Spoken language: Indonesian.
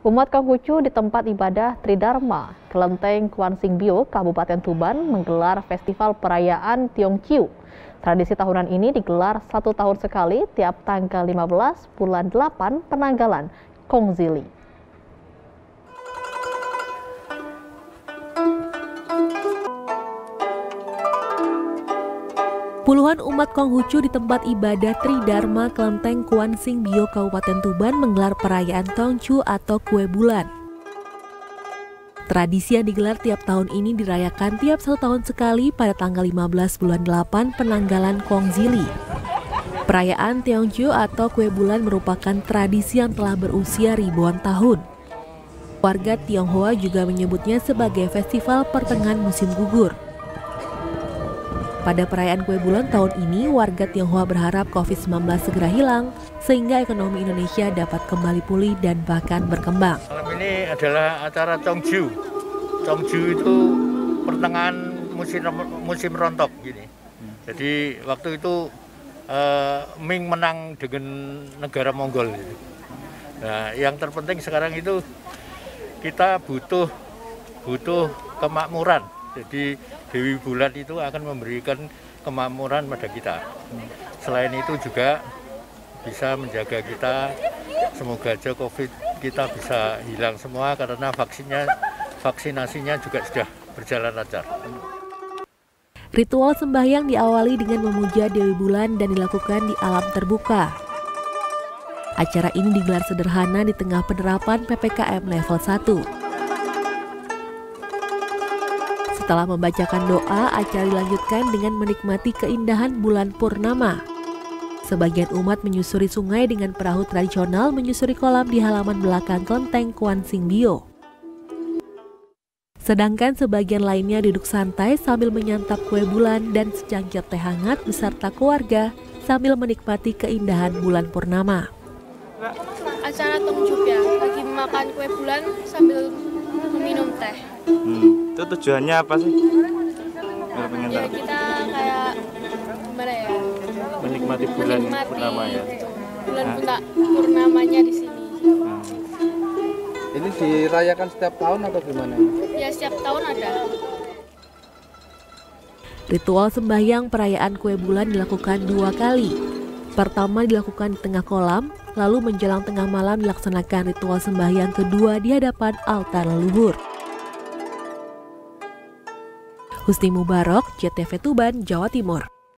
Umat Konghucu di tempat ibadah Tridharma, Kelenteng Kuan Sing Bio, Kabupaten Tuban menggelar festival perayaan Tiong Chiu. Tradisi tahunan ini digelar satu tahun sekali tiap tanggal 15 bulan 8 penanggalan Kongzili. Puluhan umat Konghucu di tempat ibadah Tridharma Kelenteng Kuan Sing Bio Kabupaten Tuban menggelar perayaan Tongchu atau kue bulan. Tradisi yang digelar tiap tahun ini dirayakan tiap satu tahun sekali pada tanggal 15 bulan 8 penanggalan Kongzili. Perayaan Tiongchu atau kue bulan merupakan tradisi yang telah berusia ribuan tahun. Warga Tionghoa juga menyebutnya sebagai festival pertengahan musim gugur. Pada perayaan kue bulan tahun ini, warga Tionghoa berharap COVID-19 segera hilang sehingga ekonomi Indonesia dapat kembali pulih dan bahkan berkembang. Malam ini adalah acara Chongju. Chongju itu pertengahan musim musim rontok gini. Jadi waktu itu uh, Ming menang dengan negara Mongol. Gitu. Nah, yang terpenting sekarang itu kita butuh butuh kemakmuran jadi Dewi Bulan itu akan memberikan kemakmuran pada kita. Selain itu juga bisa menjaga kita. Semoga aja COVID kita bisa hilang semua karena vaksinnya vaksinasinya juga sudah berjalan lancar. Ritual sembahyang diawali dengan memuja Dewi Bulan dan dilakukan di alam terbuka. Acara ini digelar sederhana di tengah penerapan PPKM level 1. Setelah membacakan doa, acara dilanjutkan dengan menikmati keindahan bulan purnama. Sebagian umat menyusuri sungai dengan perahu tradisional menyusuri kolam di halaman belakang kelenteng Kuan Sing Bio. Sedangkan sebagian lainnya duduk santai sambil menyantap kue bulan dan secangkir teh hangat beserta keluarga sambil menikmati keindahan bulan purnama. Acara Tongjuk ya, lagi makan kue bulan sambil meminum teh. Hmm itu tujuannya apa sih Biar pengen ya tahu. kita kayak gimana ya menikmati bulan menikmati purnama ya bulan nah. purnamanya di sini nah. ini dirayakan setiap tahun atau gimana ya setiap tahun ada Ritual sembahyang perayaan kue bulan dilakukan dua kali. Pertama dilakukan di tengah kolam, lalu menjelang tengah malam dilaksanakan ritual sembahyang kedua di hadapan altar leluhur. Husni Mubarok, JTV Tuban, Jawa Timur.